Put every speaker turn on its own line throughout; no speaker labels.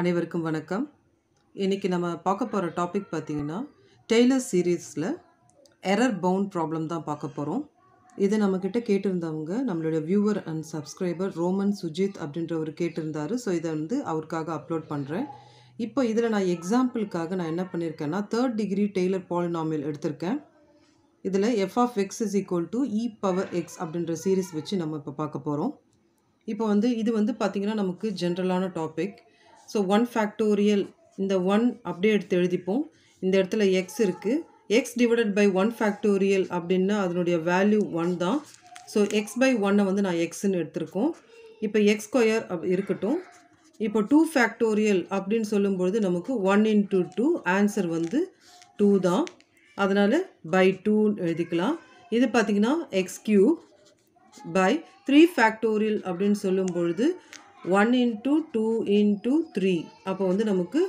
அனைவருக்கும் வணக்கம். இன்றைக்கி நம்ம பார்க்க போகிற டாபிக் பார்த்திங்கன்னா டெய்லர் சீரீஸில் எரர் பவுண்ட் ப்ராப்ளம் தான் பார்க்க போகிறோம் இதை நம்மக்கிட்ட கேட்டிருந்தவங்க நம்மளுடைய viewer and subscriber Roman Sujith அப்படின்றவர் கேட்டிருந்தார். ஸோ இதை வந்து அவருக்காக அப்லோட் பண்ணுறேன் இப்போ இதில் நான் எக்ஸாம்பிளுக்காக நான் என்ன பண்ணியிருக்கேன்னா தேர்ட் டிகிரி டெய்லர் பாலினாமியல் எடுத்திருக்கேன். இதில் F of X is equal to E power X அப்படின்ற சீரிஸ் வச்சு நம்ம இப்போ பார்க்க போகிறோம் இப்போ வந்து இது வந்து பார்த்திங்கன்னா நமக்கு ஜென்ரலான டாபிக் ஸோ ஒன் ஃபேக்டோரியல் இந்த ஒன் அப்படியே எடுத்து எழுதிப்போம். இந்த இடத்துல எக்ஸ் இருக்குது X divided by one factorial அப்படின்னா அதனுடைய வேல்யூ ஒன் தான். ஸோ எக்ஸ் பை ஒன்னை வந்து நான் எக்ஸ்ன்னு எடுத்திருக்கோம். இப்போ எக்ஸ் ஸ்கொயர் அப் இருக்கட்டும். இப்போ டூ ஃபேக்டோரியல் அப்படின்னு சொல்லும்பொழுது நமக்கு ஒன் இன்ட்டு டூ ஆன்சர் வந்து டூ தான். அதனால் பை டூன்னு எழுதிக்கலாம். இது பார்த்திங்கன்னா X cube by three factorial அப்படின்னு சொல்லும் பொழுது one into two into three அப்போ வந்து நமக்கு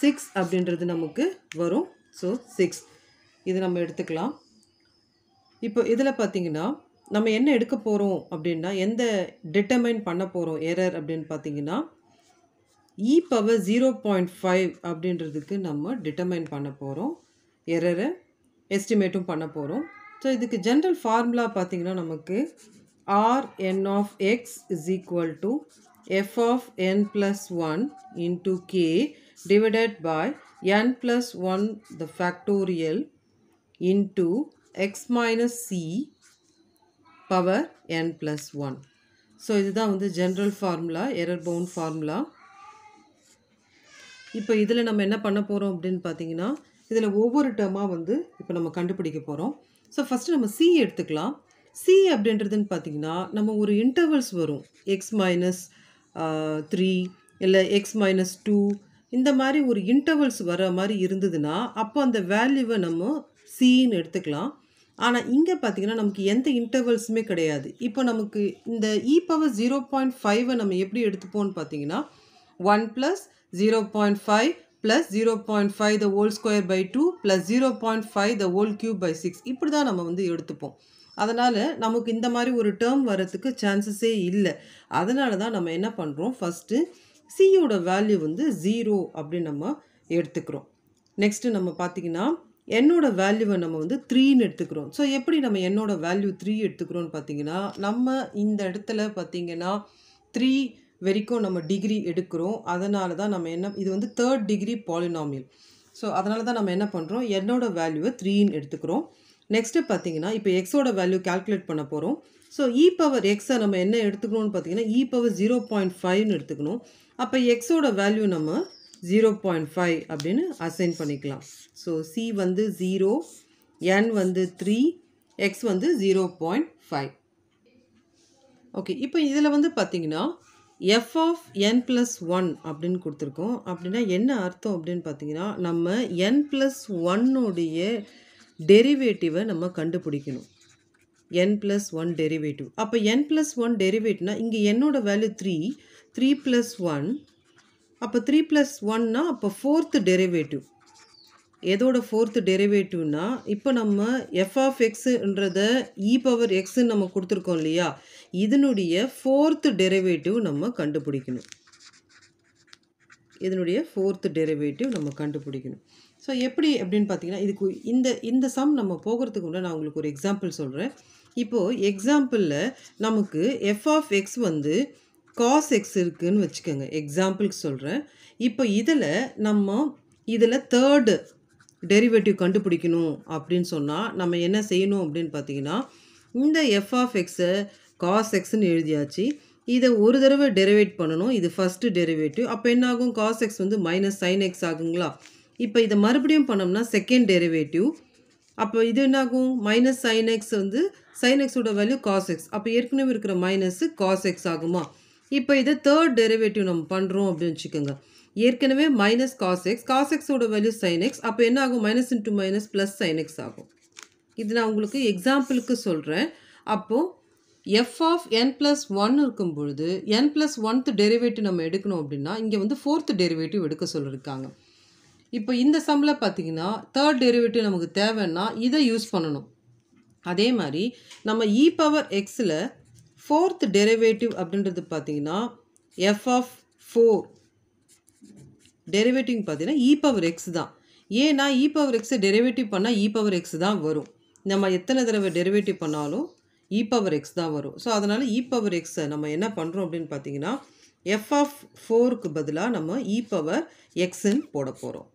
சிக்ஸ் அப்படின்றது நமக்கு வரும். ஸோ சிக்ஸ் இது நம்ம எடுத்துக்கலாம். இப்போ இதில் பார்த்திங்கன்னா நம்ம என்ன எடுக்க போகிறோம் அப்படின்னா எந்த டிட்டர்மைன் பண்ண போகிறோம் எரர் அப்படின்னு பார்த்தீங்கன்னா E power zero point five அப்படின்றதுக்கு நம்ம டிட்டர்மைன் பண்ண போகிறோம் எரரை எஸ்டிமேட்டும் பண்ண போகிறோம் ஸோ இதுக்கு ஜென்ரல் ஃபார்முலா பார்த்தீங்கன்னா நமக்கு R N of X is equal to F of N plus one into K divided by N plus one the factorial into X minus C power N plus one so இதுதான் வந்து general formula error bound formula இப்போ இதில் நம்ம என்ன பண்ண போகிறோம் அப்படின்னு பார்த்தீங்கன்னா இதில் ஒவ்வொரு டேர்மாக வந்து இப்போ நம்ம கண்டுபிடிக்க போகிறோம் ஸோ ஃபஸ்ட்டு நம்ம சி எடுத்துக்கலாம். சி அப்படின்றதுன்னு பார்த்தீங்கன்னா நம்ம ஒரு இன்டர்வல்ஸ் வரும். எக்ஸ் மைனஸ் த்ரீ இல்லை எக்ஸ் மைனஸ் டூ இந்த மாதிரி ஒரு இன்டர்வல்ஸ் வர மாதிரி இருந்ததுன்னா அப்போ அந்த வேல்யூவை நம்ம சின்னு எடுத்துக்கலாம். ஆனால் இங்கே பார்த்தீங்கன்னா நமக்கு எந்த இன்டர்வல்ஸுமே கிடையாது. இப்போ நமக்கு இந்த இ பவர் ஜீரோ பாயிண்ட் ஃபைவை நம்ம எப்படி எடுத்துப்போம்னு பார்த்தீங்கன்னா one plus zero point five plus zero point five the whole square by two plus zero point five the whole cube by six இப்படி தான் நம்ம வந்து எடுத்துப்போம். அதனால் நமக்கு இந்த மாதிரி ஒரு டேர்ம் வரத்துக்கு சான்சஸே இல்லை. அதனால தான் நம்ம என்ன பண்ணுறோம் ஃபஸ்ட்டு சியோட வேல்யூ வந்து ஜீரோ அப்படின்னு நம்ம எடுத்துக்கிறோம். நெக்ஸ்ட்டு நம்ம பார்த்திங்கன்னா என்னோட வேல்யூவை நம்ம வந்து த்ரீன்னு எடுத்துக்கிறோம். ஸோ எப்படி நம்ம என்னோட வேல்யூ த்ரீ எடுத்துக்கிறோன்னு பார்த்தீங்கன்னா நம்ம இந்த இடத்துல பார்த்திங்கன்னா த்ரீ வரைக்கும் நம்ம டிகிரி எடுக்கிறோம். அதனால தான் நம்ம என்ன இது வந்து தேர்ட் டிகிரி பாலினாமியல் ஸோ அதனால தான் நம்ம என்ன பண்ணுறோம் என்னோட வேல்யூவை த்ரீன்னு எடுத்துக்கிறோம். நெக்ஸ்ட்டு பார்த்தீங்கன்னா இப்போ எக்ஸோட வேல்யூ கால்குலேட் பண்ண போகிறோம் ஸோ இ பவர் எக்ஸை நம்ம என்ன எடுத்துக்கணும்னு பார்த்தீங்கன்னா இ பவர் ஜீரோ பாயிண்ட் ஃபைவ்னு எடுத்துக்கணும். அப்போ எக்ஸோட வேல்யூ நம்ம ஜீரோ பாயிண்ட் ஃபைவ் அப்படின்னு அசைன் பண்ணிக்கலாம். ஸோ சி வந்து ஜீரோ என் வந்து த்ரீ எக்ஸ் வந்து ஜீரோ பாயிண்ட் ஃபைவ் ஓகே இப்போ இதில் வந்து பார்த்தீங்கன்னா F of N plus one அப்படின்னு கொடுத்துருக்கோம். அப்படின்னா என்ன அர்த்தம் அப்படின்னு பார்த்தீங்கன்னா நம்ம என் ப்ளஸ் ஒன்னுடைய டெரிவேட்டிவை நம்ம கண்டுபிடிக்கணும். என் ப்ளஸ் ஒன் டெரிவேட்டிவ் அப்போ என் ப்ளஸ் ஒன் டெரிவேட்டிவ்னா இங்கே என்னோட value three three plus one அப்போ த்ரீ ப்ளஸ் ஒன்னா அப்போ ஃபோர்த்து டெரிவேட்டிவ் எதோட ஃபோர்த்து டெரிவேட்டிவ்னா இப்போ நம்ம எஃப் ஆஃப் எக்ஸுன்றத இ e பவர் எக்ஸுன்னு நம்ம கொடுத்துருக்கோம் இல்லையா? இதனுடைய ஃபோர்த்து டெரிவேட்டிவ் நம்ம கண்டுபிடிக்கணும். இதனுடைய ஃபோர்த்து டெரிவேட்டிவ் நம்ம கண்டுபிடிக்கணும். ஸோ எப்படி அப்படின்னு பார்த்தீங்கன்னா இதுக்கு இந்த இந்த சம் நம்ம போகிறதுக்கு முன்னாடி நான் உங்களுக்கு ஒரு எக்ஸாம்பிள் சொல்கிறேன் இப்போது எக்ஸாம்பிளில் நமக்கு எஃப் ஆஃப் எக்ஸ் வந்து காஸ் எக்ஸ் இருக்குதுன்னு வச்சுக்கோங்க. எக்ஸாம்பிளுக்கு சொல்கிறேன் இப்போ இதில் நம்ம இதில் தேர்டு டெரிவேட்டிவ் கண்டுபிடிக்கணும் அப்படின்னு சொன்னால் நம்ம என்ன செய்யணும் அப்படின்னு பார்த்தீங்கன்னா இந்த எஃப் ஆஃப் எக்ஸை காஸ் எக்ஸ்ன்னு எழுதியாச்சு. இதை ஒரு தடவை டெரிவேட் பண்ணணும். இது ஃபஸ்ட்டு டெரிவேட்டிவ் அப்போ என்ன ஆகும் காஸ் எக்ஸ் வந்து மைனஸ் சைன் எக்ஸ் ஆகுங்களா? இப்போ இதை மறுபடியும் பண்ணோம்னா செகண்ட் டெரிவேட்டிவ் அப்போ இது என்னாகும்? மைனஸ் சைன் எக்ஸ் வந்து சைன் எக்ஸோட வேல்யூ காஸ் எக்ஸ் அப்போ ஏற்கனவே இருக்கிற மைனஸு காஸ் எக்ஸ் ஆகுமா? இப்போ இதை தேர்ட் டெரிவேட்டிவ் நம்ம பண்ணுறோம் அப்படின்னு வச்சுக்கோங்க. ஏற்கனவே மைனஸ் காஸ் எக்ஸ் காஸ் எக்ஸோட வேல்யூ சைன் எக்ஸ் அப்போ என்ன ஆகும்? Minus into minus plus sine X ஆகும். இது நான் உங்களுக்கு எக்ஸாம்பிளுக்கு சொல்கிறேன் அப்போது F of N plus one இருக்கும் பொழுது என் ப்ளஸ் ஒன்த்து டெரிவேட்டிவ் நம்ம எடுக்கணும் அப்படின்னா இங்கே வந்து ஃபோர்த்து டெரிவேட்டிவ் எடுக்க சொல்லியிருக்காங்க இப்போ இந்த சம்மில் பார்த்தீங்கன்னா தேர்ட் டெரிவேட்டிவ் நமக்கு தேவைன்னா இதை யூஸ் பண்ணணும். அதே மாதிரி நம்ம இ பவர் எக்ஸில் ஃபோர்த் டெரிவேட்டிவ் அப்படின்றது பார்த்தீங்கன்னா எஃப் ஆஃப் ஃபோர் டெரிவேட்டிவ் பார்த்தீங்கன்னா இ e பவர் எக்ஸ் தான். ஏன்னா இ பவர் எக்ஸை டெரிவேட்டிவ் பண்ணால் இ பவர் எக்ஸ் தான் வரும். நம்ம எத்தனை தடவை டெரிவேட்டிவ் பண்ணாலும் இ பவர் எக்ஸ் தான் வரும். ஸோ அதனால் இ பவர் எக்ஸை நம்ம என்ன பண்ணுறோம் அப்படின்னு பார்த்தீங்கன்னா எஃப் ஆஃப் ஃபோருக்கு பதிலாக நம்ம e இ பவர் எக்ஸ்ன்னு போட போகிறோம்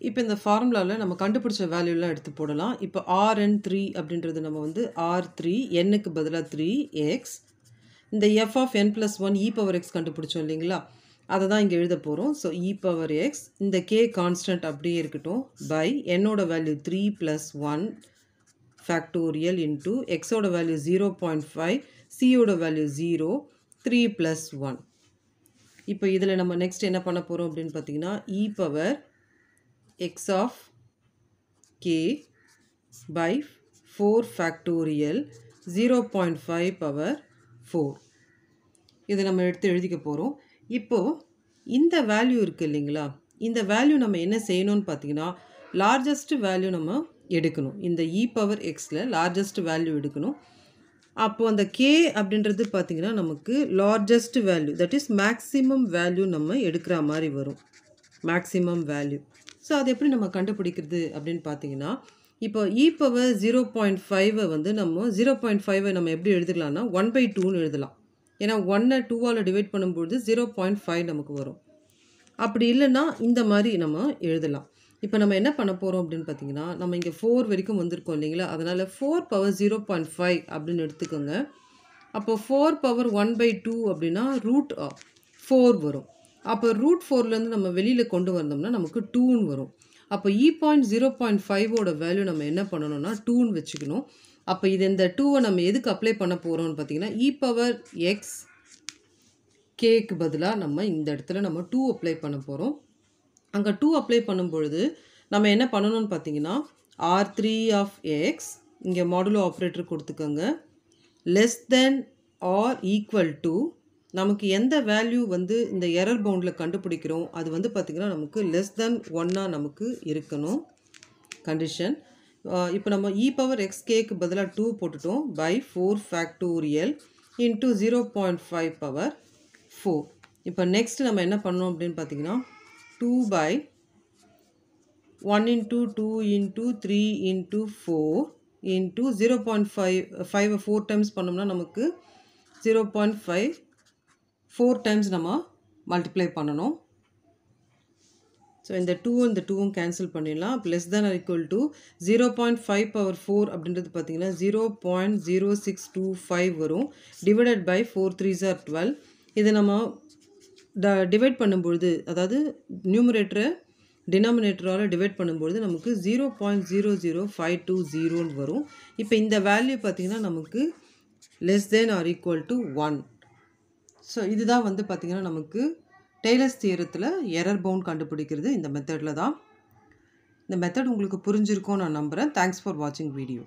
இப்போ இந்த ஃபார்முலாவில் நம்ம கண்டுபிடிச்ச வேல்யூலாம் எடுத்து போடலாம். இப்போ ஆர்என் த்ரீ அப்படின்றது நம்ம வந்து ஆர் த்ரீ என்னுக்கு பதிலாக த்ரீ எக்ஸ் இந்த F of N plus one E power X கண்டுபிடிச்சோம் இல்லைங்களா? அதை தான் இங்கே எழுத போகிறோம் so E e power X இந்த கே கான்ஸ்டன்ட் அப்படியே இருக்கட்டும். பை என்னோட value three plus one factorial into எக்ஸோட வேல்யூ ஜீரோ பாயிண்ட் ஃபைவ் சியோட value zero three plus one இப்போ இதில் நம்ம நெக்ஸ்ட் என்ன பண்ண போகிறோம் அப்படின்னு பார்த்தீங்கன்னா e E power X of K by four factorial zero point five power four இதை நம்ம எடுத்து எழுதிக்க போகிறோம் இப்போது இந்த வேல்யூ இருக்குது இல்லைங்களா? இந்த வேல்யூ நம்ம என்ன செய்யணும்னு பார்த்தீங்கன்னா லார்ஜஸ்ட் வேல்யூ நம்ம எடுக்கணும். இந்த இ பவர் எக்ஸில் லார்ஜஸ்ட் வேல்யூ எடுக்கணும். அப்போது அந்த கே அப்படின்றது பார்த்திங்கன்னா நமக்கு largest value that is maximum value நம்ம எடுக்கிற மாதிரி வரும். மேக்ஸிமம் வேல்யூ ஸோ அது எப்படி நம்ம கண்டுபிடிக்கிறது அப்படின்னு பார்த்தீங்கன்னா இப்போ இ பவர் ஜீரோ பாயிண்ட் ஃபைவை வந்து நம்ம ஜீரோ பாயிண்ட் ஃபைவை நம்ம எப்படி எழுதலாம்னா ஒன் பை டூன்னு எழுதலாம். ஏன்னா ஒன்னை டூவால் டிவைட் பண்ணும்போது ஜீரோ பாயிண்ட் ஃபைவ் நமக்கு வரும். அப்படி இல்லைன்னா இந்த மாதிரி நம்ம எழுதலாம். இப்போ நம்ம என்ன பண்ண போகிறோம் அப்படின்னு பார்த்தீங்கன்னா நம்ம இங்கே ஃபோர் வரைக்கும் வந்திருக்கோம் இல்லைங்களா? அதனால் four power zero point five அப்படின்னு எடுத்துக்கோங்க. அப்போ four power one by two அப்படின்னா ரூட் ஃபோர் வரும். அப்போ ரூட் ஃபோர்லேருந்து நம்ம வெளியில் கொண்டு வந்தோம்னா நமக்கு டூன்னு வரும். அப்போ இ பாயிண்ட் ஜீரோ பாயிண்ட் ஃபைவோட வேல்யூ நம்ம என்ன பண்ணணும்னா டூன்னு வச்சுக்கணும். அப்போ இது இந்த டூவை நம்ம எதுக்கு அப்ளை பண்ண போகிறோம்னு பார்த்தீங்கன்னா இ e பவர் எக்ஸ் கேக்கு பதிலாக நம்ம இந்த இடத்துல நம்ம டூ அப்ளை பண்ண போகிறோம் அங்கே டூ அப்ளை பண்ணும் பொழுது நம்ம என்ன பண்ணணும்னு பார்த்தீங்கன்னா ஆர் த்ரீ ஆஃப் எக்ஸ் இங்கே மாடுலோ ஆப்ரேட்டர் கொடுத்துக்கோங்க less than R equal to நமக்கு எந்த வேல்யூ வந்து இந்த எரர் பவுண்டில் கண்டுபிடிக்கிறோம்? அது வந்து பார்த்திங்கன்னா நமக்கு லெஸ் தென் ஒன்னாக நமக்கு இருக்கணும். கண்டிஷன் இப்போ நம்ம e இ பவர் எக்ஸ் கேக்கு பதிலாக டூ போட்டுட்டோம். By four factorial into zero point five power four இப்போ நெக்ஸ்ட் நம்ம என்ன பண்ணோம் அப்படின்னு பார்த்தீங்கன்னா two by one into two into three into four into zero point five five four times பண்ணோம்னா நமக்கு zero point five four times நம்ம multiply பண்ணணும். ஸோ இந்த டூ இந்த டூவும் கேன்சல் பண்ணிடலாம். Plus than R equal to zero point five power four அப்படின்றது பார்த்தீங்கன்னா zero point zero six two five வரும். டிவைடட் பை ஃபோர் த்ரீ ஜார் டுவெல் இதை நம்ம ட டிவைட் பண்ணும்பொழுது அதாவது நியூமரேட்டரை டினாமினேட்டரால் டிவைட் பண்ணும்பொழுது நமக்கு zero point zero zero five two ஜீரோன்னு வரும். இப்போ இந்த வேல்யூ பார்த்திங்கன்னா நமக்கு less than R equal to one so இதுதான் வந்து பார்த்திங்கன்னா நமக்கு டெய்லர்ஸ் தியரத்தில் எரர் பவுண்ட் கண்டுபிடிக்கிறது இந்த மெத்தடில் தான். இந்த மெத்தட் உங்களுக்கு புரிஞ்சிருக்கும் நான் நம்புகிறேன் தேங்க்ஸ் ஃபார் வாட்சிங் வீடியோ